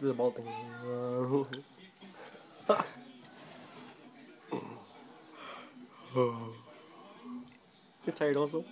the ball thing. You're tired also?